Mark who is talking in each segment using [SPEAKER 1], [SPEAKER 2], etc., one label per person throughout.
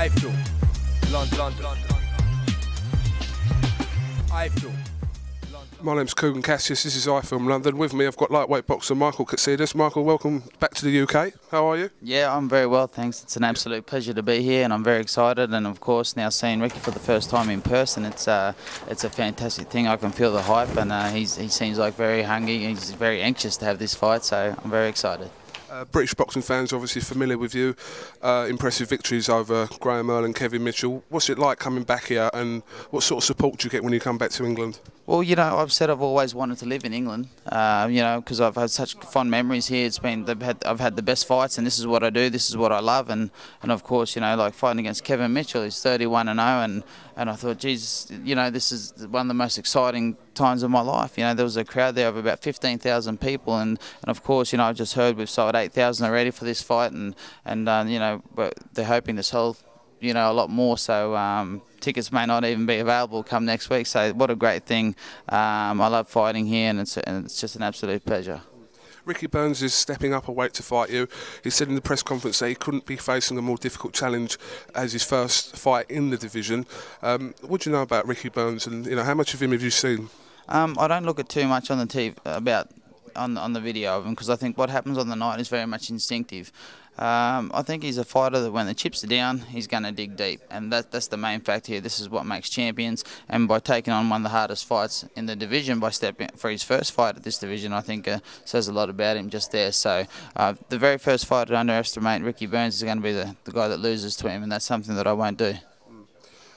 [SPEAKER 1] iFilm, London, London, iFilm.
[SPEAKER 2] My name's Kugan Cassius. This is iFilm London. With me, I've got lightweight boxer Michael Katsidis. Michael, welcome back to the UK. How are you?
[SPEAKER 3] Yeah, I'm very well, thanks. It's an absolute pleasure to be here, and I'm very excited. And of course, now seeing Ricky for the first time in person, it's uh, it's a fantastic thing. I can feel the hype, and uh, he's he seems like very hungry. He's very anxious to have this fight, so I'm very excited.
[SPEAKER 2] Uh, British boxing fans obviously familiar with you. Uh, impressive victories over Graham Earl and Kevin Mitchell. What's it like coming back here, and what sort of support do you get when you come back to England?
[SPEAKER 3] Well, you know, I've said I've always wanted to live in England. Uh, you know, because I've had such fond memories here. It's been had I've had the best fights, and this is what I do. This is what I love, and and of course, you know, like fighting against Kevin Mitchell, he's 31 and 0, and and I thought, geez, you know, this is one of the most exciting times of my life. You know, there was a crowd there of about 15,000 people, and, and of course, you know, I just heard we've sold 8,000 already for this fight, and and uh, you know, but they're hoping to sell, you know, a lot more. So um, tickets may not even be available come next week. So what a great thing! Um, I love fighting here, and it's and it's just an absolute pleasure.
[SPEAKER 2] Ricky Burns is stepping up a weight to fight you. He said in the press conference that he couldn't be facing a more difficult challenge as his first fight in the division. Um, what do you know about Ricky Burns, and you know how much of him have you seen?
[SPEAKER 3] Um, I don't look at too much on the TV about on on the video of him because I think what happens on the night is very much instinctive. Um, I think he's a fighter that when the chips are down, he's going to dig deep, and that, that's the main fact here. This is what makes champions, and by taking on one of the hardest fights in the division by stepping for his first fight at this division, I think uh, says a lot about him just there. So uh, the very first fight to underestimate Ricky Burns is going to be the, the guy that loses to him, and that's something that I won't do.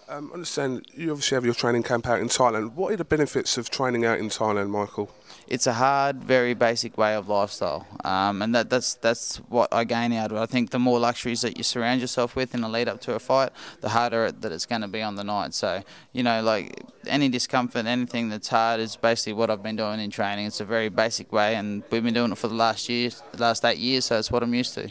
[SPEAKER 2] Um, understand you obviously have your training camp out in Thailand. What are the benefits of training out in Thailand, Michael?
[SPEAKER 3] It's a hard, very basic way of lifestyle, um, and that, that's that's what I gain out of it. I think the more luxuries that you surround yourself with in the lead up to a fight, the harder that it's going to be on the night. So you know, like any discomfort, anything that's hard is basically what I've been doing in training. It's a very basic way, and we've been doing it for the last year, the last eight years. So it's what I'm used to.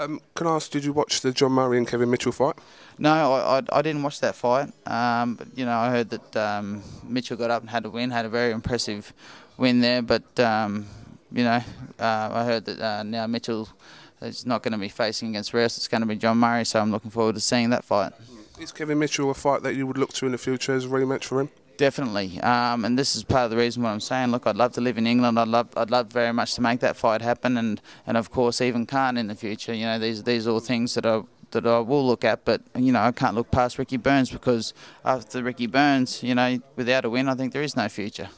[SPEAKER 2] Um, can I ask, did you watch the John Murray and Kevin Mitchell fight?
[SPEAKER 3] No, I, I, I didn't watch that fight. Um, but you know, I heard that um, Mitchell got up and had a win, had a very impressive win there. But um, you know, uh, I heard that uh, now Mitchell is not going to be facing against Reyes. It's going to be John Murray. So I'm looking forward to seeing that fight.
[SPEAKER 2] Is Kevin Mitchell a fight that you would look to in the future as a rematch for him?
[SPEAKER 3] Definitely, um, and this is part of the reason what I'm saying. Look, I'd love to live in England. I'd love, I'd love very much to make that fight happen, and, and of course even Khan in the future. You know, these these are all things that I that I will look at, but you know I can't look past Ricky Burns because after Ricky Burns, you know, without a win, I think there is no future.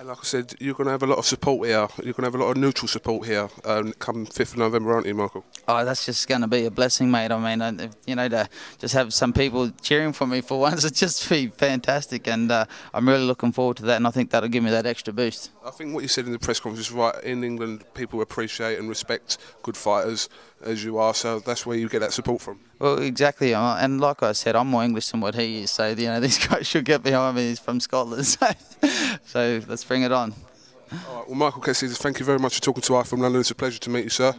[SPEAKER 2] And like I said, you're going to have a lot of support here. You're going to have a lot of neutral support here um, come 5th of November, aren't you, Michael?
[SPEAKER 3] Oh, that's just going to be a blessing, mate. I mean, uh, you know, to just have some people cheering for me for once, it's just be fantastic. And uh, I'm really looking forward to that. And I think that'll give me that extra boost.
[SPEAKER 2] I think what you said in the press conference is right. In England, people appreciate and respect good fighters as you are. So that's where you get that support from.
[SPEAKER 3] Well, exactly. Uh, And like I said, I'm more English than what he is. So, you know, these guys should get behind me. He's from Scotland. So, so let's bring it on.
[SPEAKER 2] All right, well, Michael Katsidis, thank you very much for talking to us from London. It's a pleasure to meet you, sir.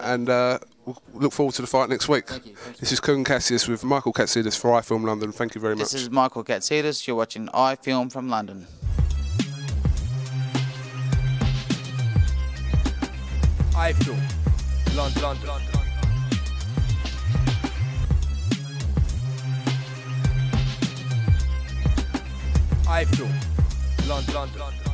[SPEAKER 2] And uh, we'll look forward to the fight next week.
[SPEAKER 3] Thank you, thank you.
[SPEAKER 2] This is Kugan Cassius with Michael Katsidis for iFilm London. Thank you very much.
[SPEAKER 3] This is Michael Katsidis. You're watching iFilm from London.
[SPEAKER 1] iFilm, London, London, London, iFilm, Land, Land, Land.